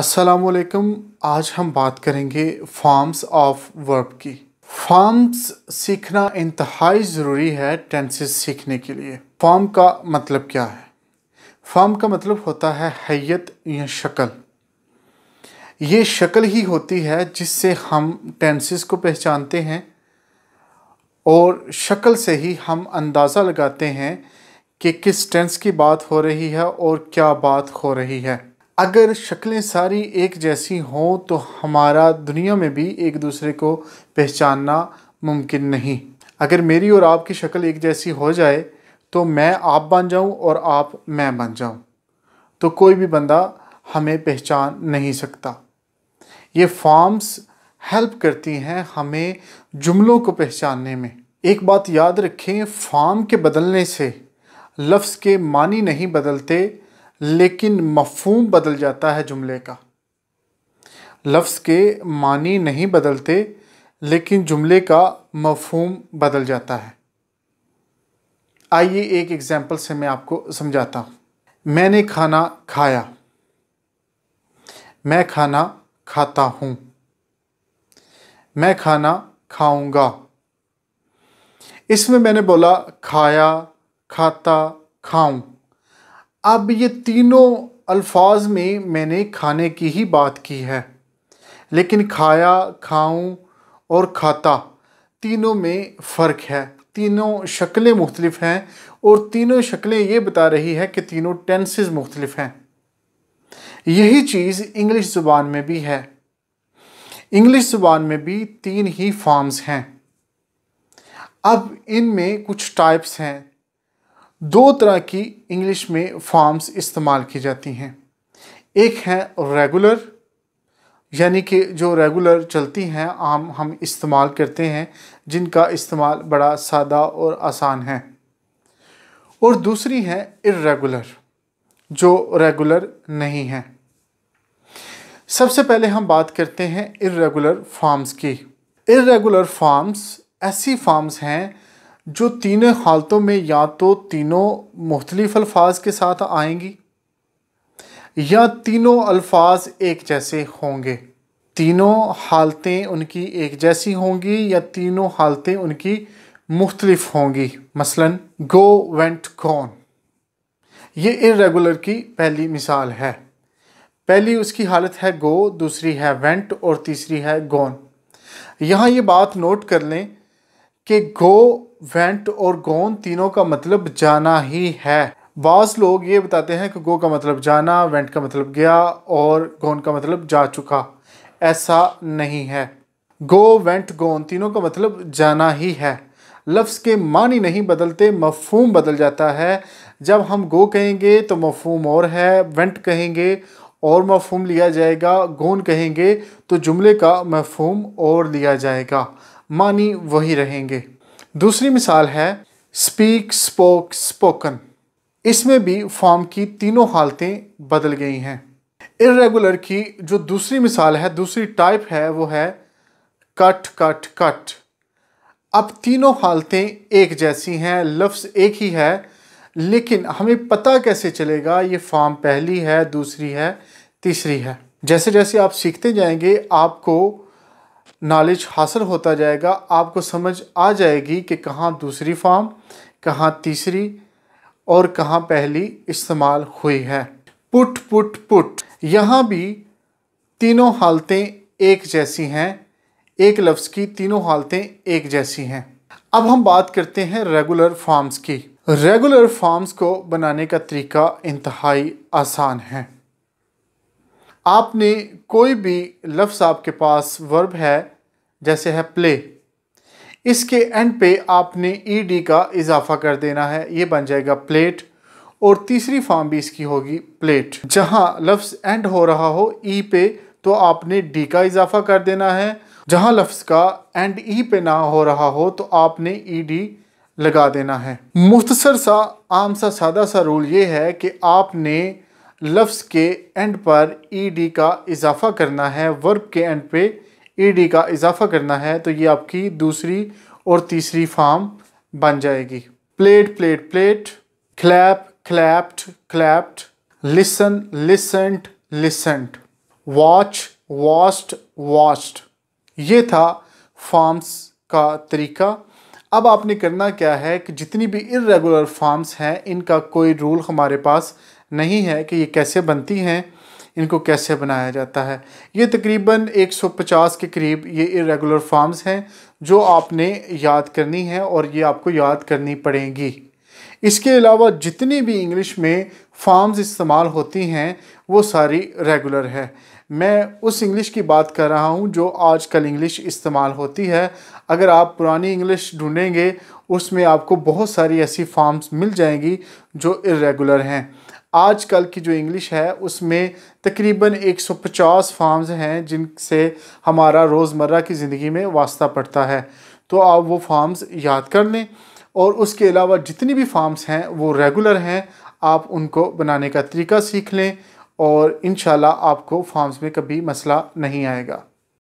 असलकुम आज हम बात करेंगे फॉर्म्स ऑफ़ वर्ब की। फॉर्म्स सीखना इंतहाई ज़रूरी है टेंसेस सीखने के लिए। फॉर्म का मतलब क्या है? फॉर्म का मतलब होता है हैयत या शक्ल। ये शक्ल ही होती है जिससे हम टेंसेस को पहचानते हैं और शक्ल से ही हम अंदाज़ा लगाते हैं कि किस टेंस की बात हो रही है और क्या बात हो रही है। अगर शक्लें सारी एक जैसी हों तो हमारा दुनिया में भी एक दूसरे को पहचानना मुमकिन नहीं। अगर मेरी और आपकी शक्ल एक जैसी हो जाए तो मैं आप बन जाऊँ और आप मैं बन जाऊँ। तो कोई भी बंदा हमें पहचान नहीं सकता। ये फॉर्म्स हेल्प करती हैं हमें जुमलों को पहचानने में। एक बात याद रखें, फॉर्म के बदलने से लफ्ज़ के मानी नहीं बदलते लेकिन मफहूम बदल जाता है जुमले का। लफ्ज़ के मानी नहीं बदलते, लेकिन जुमले का मफहूम बदल जाता है। आइए एक एग्ज़ाम्पल से मैं आपको समझाता हूँ। मैंने खाना खाया। मैं खाना खाता हूँ। मैं खाना खाऊँगा। इसमें मैंने बोला, खाया, खाता, खाऊं। अब ये तीनों अल्फाज में मैंने खाने की ही बात की है। लेकिन खाया, खाऊं और खाता तीनों में फ़र्क है। तीनों शक्लें मुख्तलिफ़ हैं और तीनों शक्लें ये बता रही है कि तीनों टेंसेस मुख्तलिफ़ हैं। यही चीज़ इंग्लिश ज़ुबान में भी है। इंग्लिश ज़ुबान में भी तीन ही फॉर्म्स हैं। अब इनमें कुछ टाइप्स हैं। दो तरह की इंग्लिश में फॉर्म्स इस्तेमाल की जाती हैं। एक है रेगुलर यानी कि जो रेगुलर चलती हैं, आम हम इस्तेमाल करते हैं, जिनका इस्तेमाल बड़ा सादा और आसान है। और दूसरी है इरेगुलर जो रेगुलर नहीं है। सबसे पहले हम बात करते हैं इरेगुलर फॉर्म्स की। इरेगुलर फॉर्म्स ऐसी फॉर्म्स हैं जो तीनों हालतों में या तो तीनों मुख्तलिफ़ अल्फाज के साथ आएँगी, या तीनों अल्फाज एक जैसे होंगे। तीनों हालतें उनकी एक जैसी होंगी, या तीनों हालतें उनकी मुख्तलिफ़ होंगी। मसलन गो वेंट कौन ये इरेगुलर की पहली मिसाल है। पहली उसकी हालत है गो दूसरी है वेंट और तीसरी है गोन यहाँ ये बात नोट कर लें कि गो वेंट और गोन तीनों का मतलब जाना ही है। बाज़ लोग ये बताते हैं कि गो का मतलब जाना, वेंट का मतलब गया और गोन का मतलब जा चुका। ऐसा नहीं है। गो, वेंट, गोन तीनों का मतलब जाना ही है। लफ्ज़ के मानी नहीं बदलते, मफहूम बदल जाता है। जब हम गो कहेंगे तो मफहूम और है, वेंट कहेंगे और मफहूम लिया जाएगा, गोन कहेंगे तो जुमले का मफहूम और लिया जाएगा। मानी वही रहेंगे। दूसरी मिसाल है स्पीक स्पोक स्पोकन इसमें भी फॉर्म की तीनों हालतें बदल गई हैं। इरेगुलर की जो दूसरी मिसाल है, दूसरी टाइप है, वो है कट कट कट अब तीनों हालतें एक जैसी हैं लफ्ज़ एक ही है, लेकिन हमें पता कैसे चलेगा ये फॉर्म पहली है, दूसरी है, तीसरी है? जैसे जैसे आप सीखते जाएँगे, आपको नॉलेज हासिल होता जाएगा, आपको समझ आ जाएगी कि कहाँ दूसरी फॉर्म, कहाँ तीसरी और कहाँ पहली इस्तेमाल हुई है। Put put put. यहाँ भी तीनों हालतें एक जैसी हैं, एक लफ्ज़ की तीनों हालतें एक जैसी हैं। अब हम बात करते हैं रेगुलर फॉर्म्स की। रेगुलर फॉर्म्स को बनाने का तरीका इंतहाई आसान है। आपने कोई भी लफ्ज़ आपके पास वर्ब है, जैसे है प्ले इसके एंड पे आपने ई डी का इजाफा कर देना है, ये बन जाएगा प्लेट और तीसरी फॉर्म भी इसकी होगी प्लेट जहाँ लफ्ज़ एंड हो रहा हो ई पे तो आपने डी का इजाफा कर देना है। जहाँ लफ्ज़ का एंड ई पे ना हो रहा हो तो आपने ई डी लगा देना है। मुख्तसर सा, आम सा, सादा सा रूल ये है कि आपने लफ्ज़ के एंड पर ई डी का इजाफा करना है वर्ब के एंड पे ई डी का इजाफा करना है तो ये आपकी दूसरी और तीसरी फॉर्म बन जाएगी। Plate plate plate clap clapped clapped listen listened listened watch watched watched ये था फॉर्म्स का तरीका। अब आपने करना क्या है कि जितनी भी इरेगुलर फॉर्म्स हैं, इनका कोई रूल हमारे पास नहीं है कि ये कैसे बनती हैं, इनको कैसे बनाया जाता है। ये तकरीबन 150 के करीब ये इरेगुलर फॉर्म्स हैं, जो आपने याद करनी है और ये आपको याद करनी पड़ेंगी। इसके अलावा जितनी भी इंग्लिश में फॉर्म्स इस्तेमाल होती हैं, वो सारी रेगुलर है। मैं उस इंग्लिश की बात कर रहा हूँ जो आजकल इंग्लिश इस्तेमाल होती है। अगर आप पुरानी इंग्लिश ढूंढेंगे, उसमें आपको बहुत सारी ऐसी फॉर्म्स मिल जाएँगी जो इरेगुलर हैं। आजकल की जो इंग्लिश है, उसमें तकरीबन 150 फॉर्म्स हैं जिनसे हमारा रोज़मर्रा की ज़िंदगी में वास्ता पड़ता है। तो आप वो फॉर्म्स याद कर लें। और उसके अलावा जितनी भी फार्म्स हैं, वो रेगुलर हैं। आप उनको बनाने का तरीका सीख लें और इन आपको फार्म्स में कभी मसला नहीं आएगा।